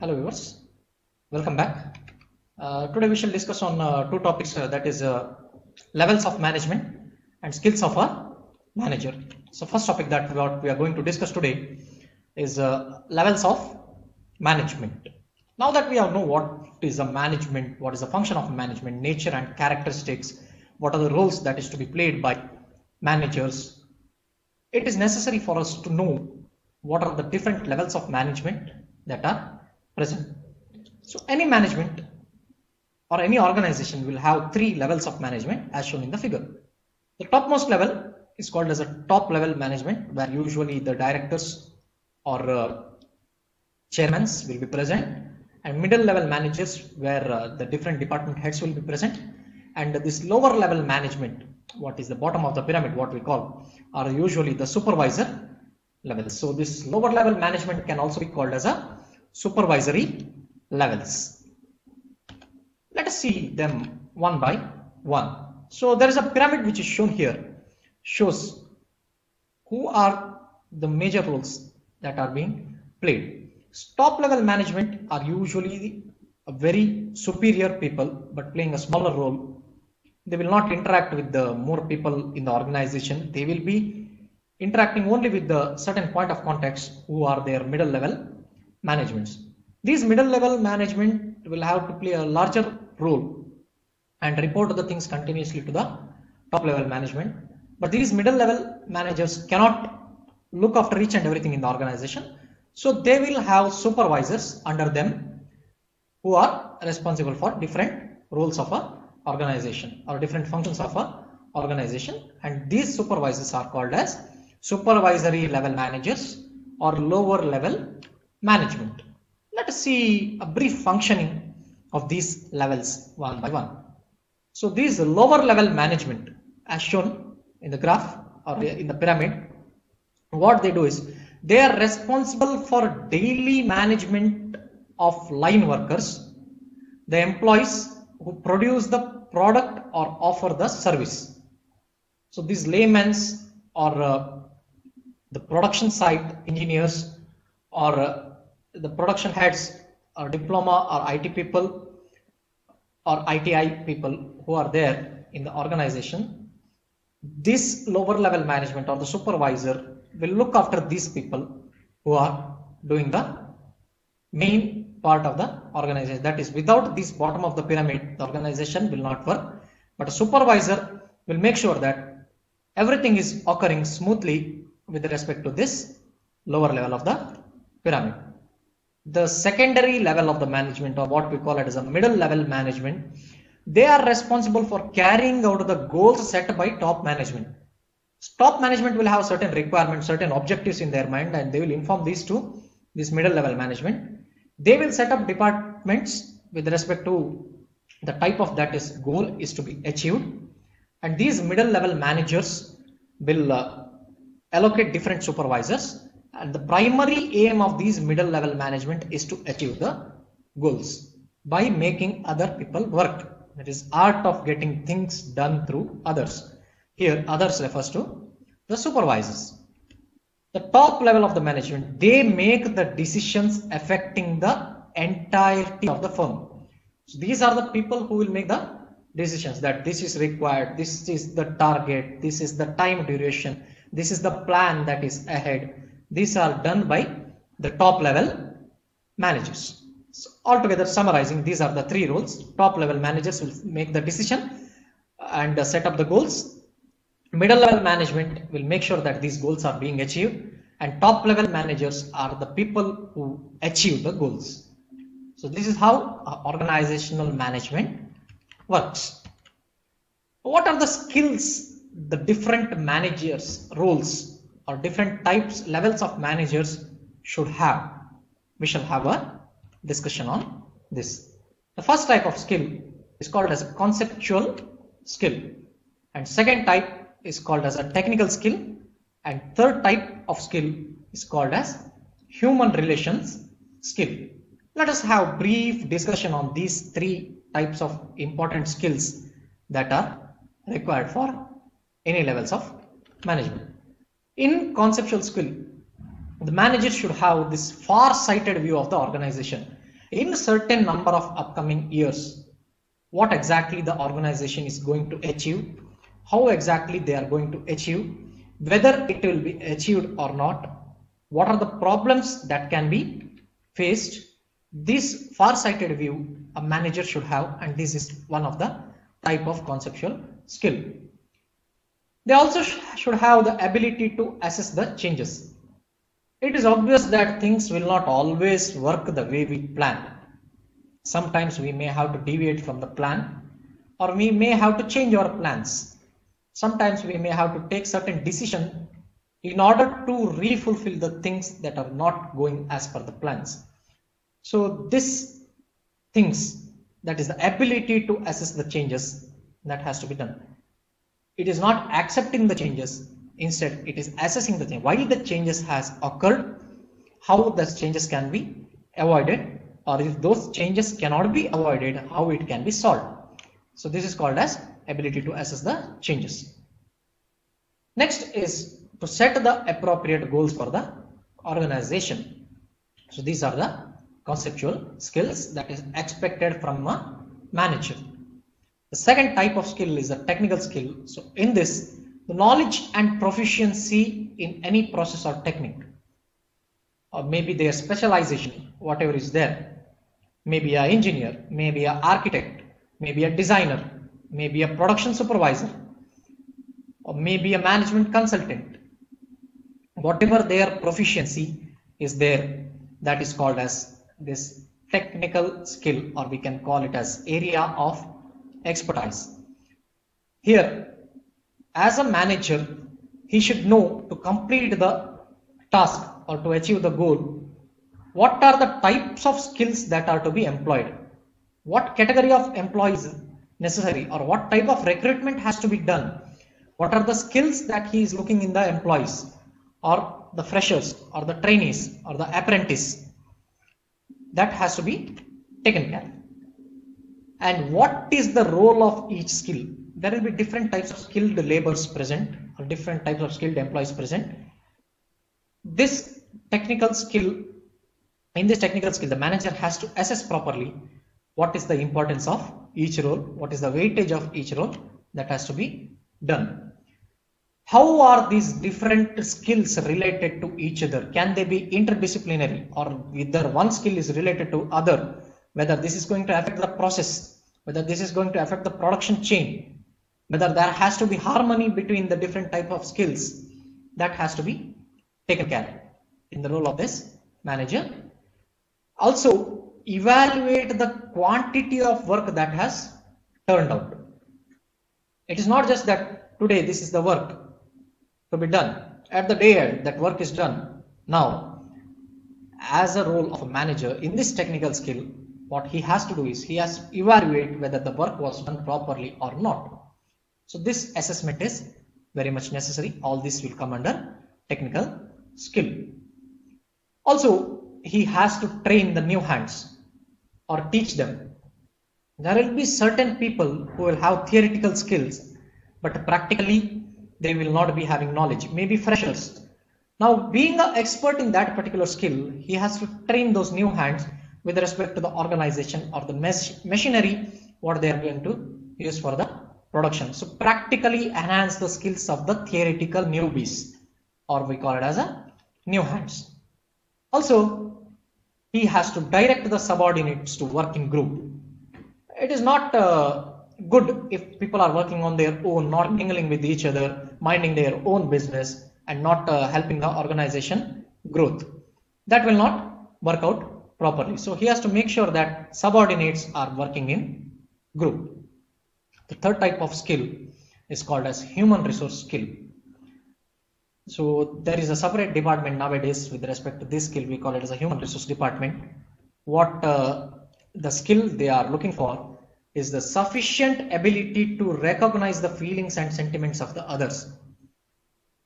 Hello viewers, welcome back. Uh, today we shall discuss on uh, two topics uh, that is uh, levels of management and skills of a manager. So first topic that what we are going to discuss today is uh, levels of management. Now that we have know what is a management, what is the function of management, nature and characteristics, what are the roles that is to be played by managers, it is necessary for us to know what are the different levels of management that are present. So any management or any organization will have three levels of management as shown in the figure. The topmost level is called as a top level management where usually the directors or uh, chairmans will be present and middle level managers where uh, the different department heads will be present and this lower level management what is the bottom of the pyramid what we call are usually the supervisor levels. So this lower level management can also be called as a supervisory levels. Let us see them one by one. So there is a pyramid which is shown here, shows who are the major roles that are being played. Top level management are usually a very superior people but playing a smaller role. They will not interact with the more people in the organization. They will be interacting only with the certain point of context who are their middle level managements. These middle level management will have to play a larger role and report the things continuously to the top level management. But these middle level managers cannot look after each and everything in the organization. So they will have supervisors under them who are responsible for different roles of a organization or different functions of a organization and these supervisors are called as supervisory level managers or lower level management. Let us see a brief functioning of these levels one by one. So these lower level management as shown in the graph or in the pyramid, what they do is they are responsible for daily management of line workers, the employees who produce the product or offer the service. So these laymen's or uh, the production side engineers or uh, the production heads or diploma or IT people or ITI people who are there in the organization, this lower level management or the supervisor will look after these people who are doing the main part of the organization. That is, without this bottom of the pyramid, the organization will not work. But a supervisor will make sure that everything is occurring smoothly with respect to this lower level of the pyramid. The secondary level of the management or what we call it as a middle level management, they are responsible for carrying out the goals set by top management. Top management will have certain requirements, certain objectives in their mind and they will inform these to this middle level management. They will set up departments with respect to the type of that is goal is to be achieved. And these middle level managers will uh, allocate different supervisors. And the primary aim of these middle level management is to achieve the goals by making other people work. That is art of getting things done through others here others refers to the supervisors. The top level of the management they make the decisions affecting the entirety of the firm. So these are the people who will make the decisions that this is required this is the target this is the time duration this is the plan that is ahead. These are done by the top level managers. So altogether summarizing these are the three roles. Top level managers will make the decision and set up the goals middle level management will make sure that these goals are being achieved and top level managers are the people who achieve the goals. So this is how organizational management works. What are the skills the different managers roles or different types levels of managers should have? We shall have a discussion on this. The first type of skill is called as a conceptual skill and second type is called as a technical skill and third type of skill is called as human relations skill. Let us have brief discussion on these three types of important skills that are required for any levels of management. In conceptual skill, the manager should have this far-sighted view of the organization in certain number of upcoming years what exactly the organization is going to achieve how exactly they are going to achieve whether it will be achieved or not what are the problems that can be faced this far-sighted view a manager should have and this is one of the type of conceptual skill they also sh should have the ability to assess the changes it is obvious that things will not always work the way we plan. Sometimes we may have to deviate from the plan or we may have to change our plans. Sometimes we may have to take certain decision in order to re-fulfill the things that are not going as per the plans. So this things that is the ability to assess the changes that has to be done. It is not accepting the changes Instead, it is assessing the change. Why the changes has occurred, how those changes can be avoided, or if those changes cannot be avoided, how it can be solved. So this is called as ability to assess the changes. Next is to set the appropriate goals for the organization. So these are the conceptual skills that is expected from a manager. The second type of skill is the technical skill. So in this, the knowledge and proficiency in any process or technique or maybe their specialization whatever is there maybe a engineer maybe an architect maybe a designer maybe a production supervisor or maybe a management consultant whatever their proficiency is there that is called as this technical skill or we can call it as area of expertise here as a manager, he should know to complete the task or to achieve the goal, what are the types of skills that are to be employed? What category of employees necessary or what type of recruitment has to be done? What are the skills that he is looking in the employees or the freshers or the trainees or the apprentice? That has to be taken care. And what is the role of each skill? there will be different types of skilled laborers present or different types of skilled employees present. This technical skill, in this technical skill, the manager has to assess properly what is the importance of each role, what is the weightage of each role that has to be done. How are these different skills related to each other? Can they be interdisciplinary or whether one skill is related to other, whether this is going to affect the process, whether this is going to affect the production chain, whether there has to be harmony between the different type of skills that has to be taken care of in the role of this manager also evaluate the quantity of work that has turned out. It is not just that today this is the work to be done. At the day end that work is done. Now as a role of a manager in this technical skill what he has to do is he has to evaluate whether the work was done properly or not. So this assessment is very much necessary. All this will come under technical skill. Also, he has to train the new hands or teach them. There will be certain people who will have theoretical skills, but practically they will not be having knowledge, maybe freshers. Now, being an expert in that particular skill, he has to train those new hands with respect to the organization or the machinery, what they are going to use for the production. So practically enhance the skills of the theoretical newbies or we call it as a new hands. Also, he has to direct the subordinates to work in group. It is not uh, good if people are working on their own, not mingling with each other, minding their own business and not uh, helping the organization growth. That will not work out properly. So he has to make sure that subordinates are working in group. The third type of skill is called as human resource skill. So there is a separate department nowadays with respect to this skill. We call it as a human resource department. What uh, the skill they are looking for is the sufficient ability to recognize the feelings and sentiments of the others.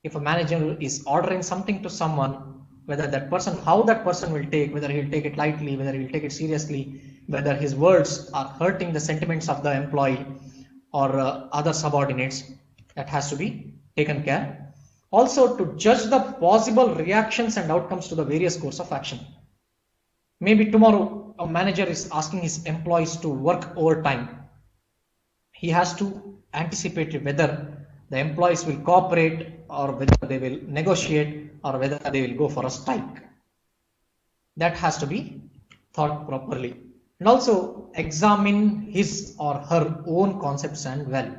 If a manager is ordering something to someone whether that person, how that person will take, whether he'll take it lightly, whether he'll take it seriously, whether his words are hurting the sentiments of the employee or uh, other subordinates, that has to be taken care. Also to judge the possible reactions and outcomes to the various course of action. Maybe tomorrow a manager is asking his employees to work overtime. He has to anticipate whether the employees will cooperate or whether they will negotiate or whether they will go for a strike. That has to be thought properly. And also examine his or her own concepts and well.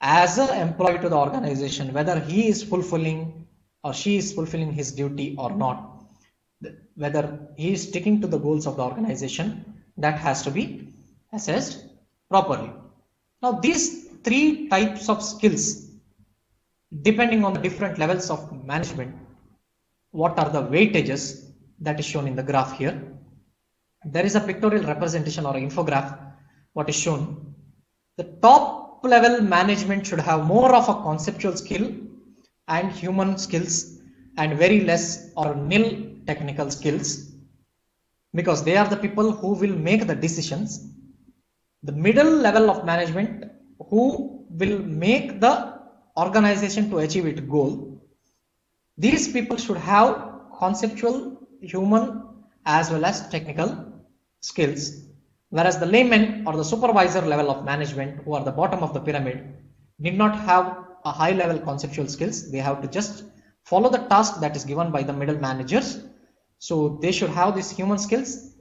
As an employee to the organization, whether he is fulfilling or she is fulfilling his duty or not, whether he is sticking to the goals of the organization, that has to be assessed properly. Now these three types of skills depending on the different levels of management what are the weightages that is shown in the graph here there is a pictorial representation or infograph what is shown the top level management should have more of a conceptual skill and human skills and very less or nil technical skills because they are the people who will make the decisions the middle level of management who will make the organization to achieve its goal, these people should have conceptual, human as well as technical skills. Whereas the layman or the supervisor level of management who are the bottom of the pyramid did not have a high level conceptual skills. They have to just follow the task that is given by the middle managers. So they should have these human skills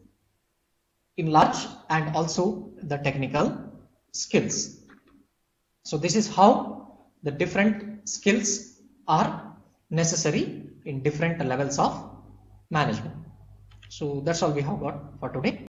in large and also the technical skills. So this is how the different skills are necessary in different levels of management. So that's all we have got for today.